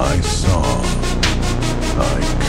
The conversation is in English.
I saw, I